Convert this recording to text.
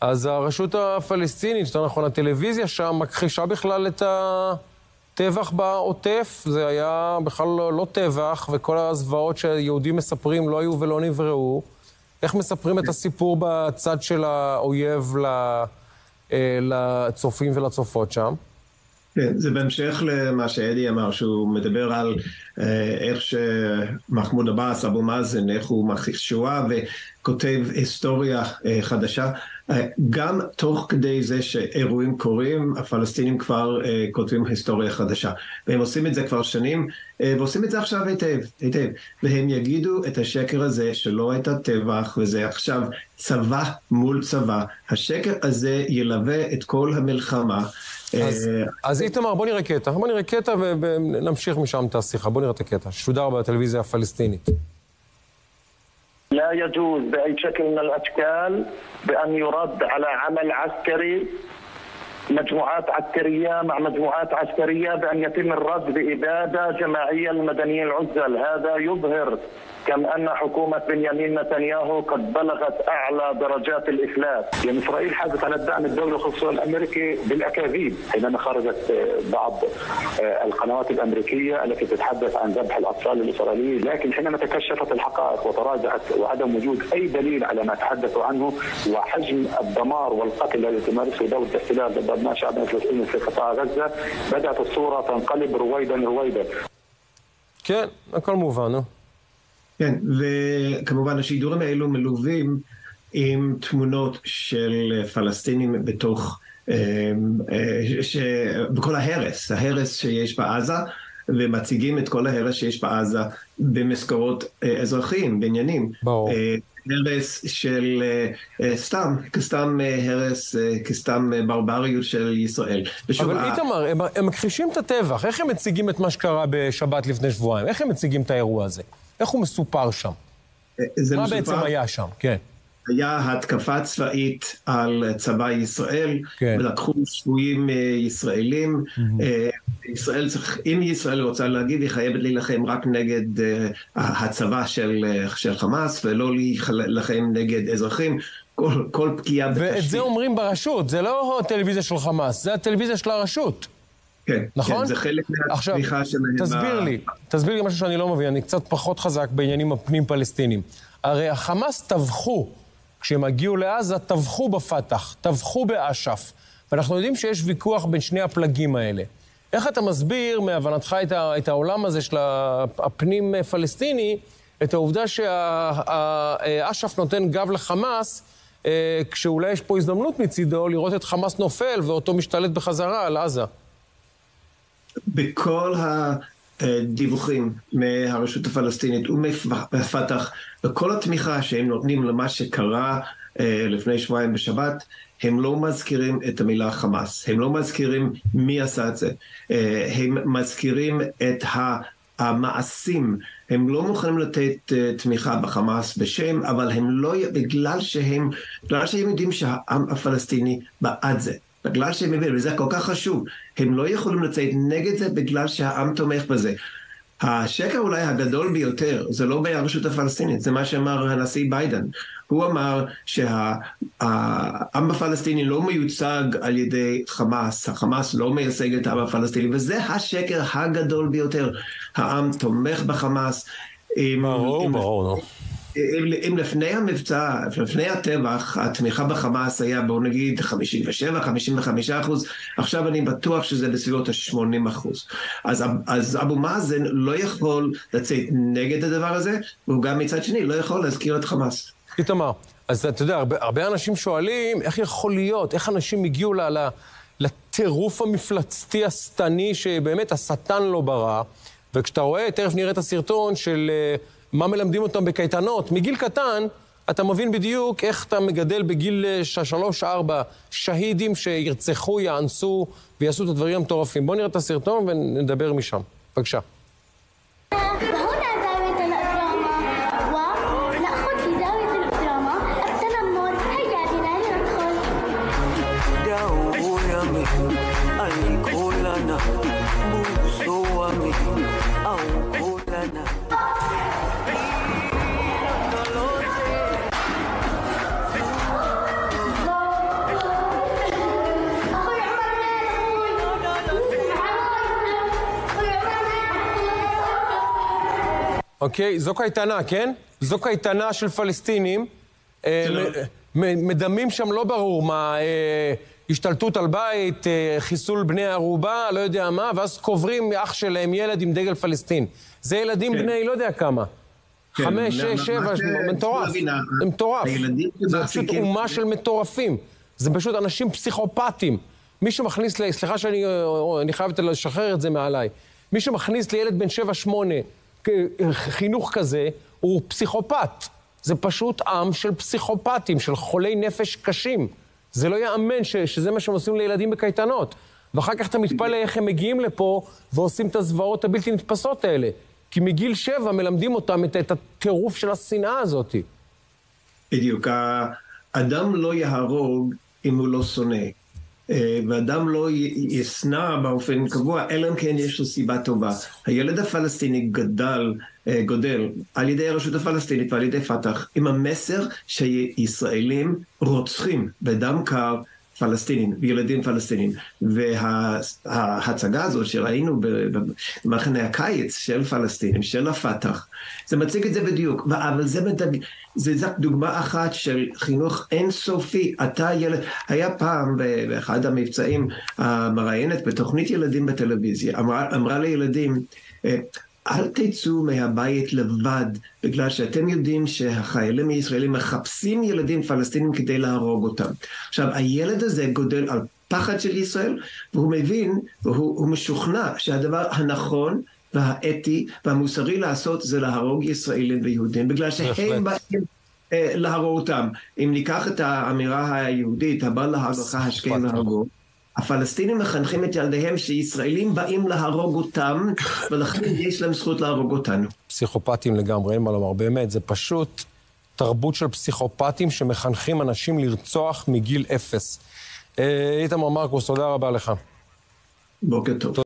אז הרשות הפלסטינית, יותר נכון הטלוויזיה שם, מכחישה בכלל את הטבח בעוטף. זה היה בכלל לא, לא טבח, וכל הזוועות שיהודים מספרים לא היו ולא נבראו. איך מספרים את הסיפור בצד של האויב אה, לצופים ולצופות שם? כן, זה בהמשך למה שאדי אמר, שהוא מדבר על אה, איך שמחמוד עבאס, אבו מאזן, איך הוא מכחיש שואה וכותב היסטוריה אה, חדשה. אה, גם תוך כדי זה שאירועים קורים, הפלסטינים כבר אה, כותבים היסטוריה חדשה. והם עושים את זה כבר שנים, ועושים את זה עכשיו היטב, היטב. והם יגידו את השקר הזה שלא הייתה טבח, וזה עכשיו צבא מול צבא. השקר הזה ילווה את כל המלחמה. אז, אז איתמר, בוא נראה קטע. בוא נראה קטע ונמשיך משם את השיחה. בוא נראה את הקטע. שודר בטלוויזיה הפלסטינית. لا يجوز بأي شكل من الأشكال بأن يرد على عمل عسكري مجموعات عسكرية مع مجموعات عسكرية بأن يتم الرد بإبادة جماعية للمدنيين العزل هذا يظهر كم أن حكومة بنيامين نتنياهو قد بلغت أعلى درجات الإفلاس يعني إسرائيل حازت على الدعم الدولي الخصوصي الأمريكي بالأكاذيب حينما خرجت بعض القنوات الأمريكية التي تتحدث عن ذبح الأطفال الإسرائيليين. لكن حينما تكشفت الحقائق وتراجعت وعدم وجود أي دليل على ما تحدثوا عنه وحجم الدمار والقتل الذي تمارسه دولة الاحتلال ضد أبناء شعبنا الفلسطيني في قطاع غزة بدأت الصورة تنقلب رويدا رويدا כן, הכל מובן, נו. כן, וכמובן השידורים האלו מלווים עם תמונות של פלסטינים בתוך, ש... בכל ההרס, ההרס שיש בעזה, ומציגים את כל ההרס שיש בעזה במזכרות אזרחים, בעניינים. ברור. הרס של סתם, כסתם הרס, כסתם ברבריות של ישראל. אבל איתמר, הם, הם מכחישים את הטבח, איך הם מציגים את מה שקרה בשבת לפני שבועיים? איך הם מציגים את האירוע הזה? איך הוא מסופר שם? מה מסופר, בעצם היה שם? כן. היה התקפה צבאית על צבא ישראל, כן. ולקחו שבויים ישראלים. Mm-hmm. ישראל צריך, אם ישראל רוצה להגיד, היא חייבת להילחם רק נגד uh, הצבא של, uh, של חמאס, ולא להילחם נגד אזרחים. כל, כל פגיעה בתשתית. ואת זה אומרים ברשות, זה לא הטלוויזיה של חמאס, זה הטלוויזיה של הרשות. כן, נכון? כן, זה חלק מהתמיכה שלהם. תסביר לי, תסביר לי משהו שאני לא מבין, אני קצת פחות חזק בעניינים הפנים-פלסטינים. הרי החמאס טבחו, כשהם הגיעו לעזה, טבחו בפתח, טבחו באש"ף. ואנחנו יודעים שיש ויכוח בין שני הפלגים האלה. איך אתה מסביר, מהבנתך, את, ה, את העולם הזה של הפנים-פלסטיני, את העובדה שאש"ף נותן גב לחמאס, אה, כשאולי יש פה הזדמנות מצידו לראות את חמאס נופל ואותו משתלט בחזרה על עזה? בכל הדיווחים מהרשות הפלסטינית ומפתח, וכל התמיכה שהם נותנים למה שקרה לפני שבועיים בשבת, הם לא מזכירים את המילה חמאס, הם לא מזכירים מי עשה את זה, הם מזכירים את המעשים, הם לא מוכנים לתת תמיכה בחמאס בשם, אבל הם לא, בגלל שהם, בגלל שהם יודעים שהעם הפלסטיני בעד זה. בגלל שהם מבינים, וזה כל כך חשוב, הם לא יכולים לצאת נגד זה בגלל שהעם תומך בזה. השקר אולי הגדול ביותר, זה לא מהרשות הפלסטינית, זה מה שאמר הנשיא ביידן. הוא אמר שהעם הפלסטיני לא מיוצג על ידי חמאס, החמאס לא מייצג את העם הפלסטיני, וזה השקר הגדול ביותר. העם תומך בחמאס. ברור, ברור. אם לפני המבצע, לפני הטבח, התמיכה בחמאס היה בואו נגיד 57-55 אחוז, עכשיו אני בטוח שזה בסביבות ה-80 אחוז. אז, אז אבו מאזן לא יכול לצאת נגד הדבר הזה, והוא גם מצד שני לא יכול להזכיר את חמאס. איתמר, אז אתה יודע, הרבה, הרבה אנשים שואלים, איך יכול להיות, איך אנשים הגיעו ל, לטירוף המפלצתי השטני שבאמת השטן לא ברא, וכשאתה רואה, תכף נראה את הסרטון של... מה מלמדים אותם בקייטנות. מגיל קטן אתה מבין בדיוק איך אתה מגדל בגיל אה, שלוש-ארבע שהידים שירצחו, יאנסו ויעשו את הדברים המטורפים. בואו נראה את הסרטון ונדבר משם. בבקשה. Oh. אוקיי? זו קייטנה, כן? זו קייטנה של פלסטינים. אה, מדמים שם לא ברור מה, אה, השתלטות על בית, אה, חיסול בני ערובה, לא יודע מה, ואז קוברים אח שלהם ילד עם דגל פלסטין. זה ילדים כן. בני לא יודע כמה. כן, חמש, שש, שבע, מטורף. זה מטורף. זה פשוט אומה של מטורפים. זה פשוט אנשים פסיכופטים. מי שמכניס, סליחה שאני חייב לשחרר את זה מעליי. מי שמכניס לילד בן שבע, שמונה, חינוך כזה, הוא פסיכופת. זה פשוט עם של פסיכופטים, של חולי נפש קשים. זה לא ייאמן שזה מה שהם עושים לילדים בקייטנות. ואחר כך אתה מתפלא איך הם מגיעים לפה ועושים את הזוועות הבלתי נתפסות האלה. כי מגיל שבע מלמדים אותם את, את הטירוף של השנאה הזאת. בדיוק. האדם לא יהרוג אם הוא לא שונא. אה, ואדם לא ישנא באופן קבוע, אלא אם כן יש לו סיבה טובה. הילד הפלסטיני גדל, אה, גודל על ידי הרשות הפלסטינית ועל ידי פת"ח, עם המסר שישראלים רוצחים בדם קר פלסטינים, ילדים פלסטינים. וההצגה הזאת שראינו במחנה הקיץ של פלסטינים, של הפת"ח, זה מציג את זה בדיוק, אבל זה, מדג... זה דוגמה אחת של חינוך אינסופי. אתה ילד, היה פעם באחד המבצעים המראיינת בתוכנית ילדים בטלוויזיה, אמרה, אמרה לילדים, אה, אל תצאו מהבית לבד, בגלל שאתם יודעים שהחיילים הישראלים מחפשים ילדים פלסטינים כדי להרוג אותם. עכשיו, הילד הזה גודל על פחד של ישראל, והוא מבין, והוא משוכנע שהדבר הנכון והאתי והמוסרי לעשות זה להרוג ישראלים ויהודים, בגלל שהם באים אה, להרוג אותם. אם ניקח את האמירה היהודית, הבא להרגך השכם להרגו, הפלסטינים מחנכים את ילדיהם שישראלים באים להרוג אותם, ולכן יש להם זכות להרוג אותנו. פסיכופטים לגמרי, אין מה לומר. באמת, זה פשוט תרבות של פסיכופטים שמחנכים אנשים לרצוח מגיל אפס. אה, איתמר מרקוס, תודה רבה לך. בוקר טוב.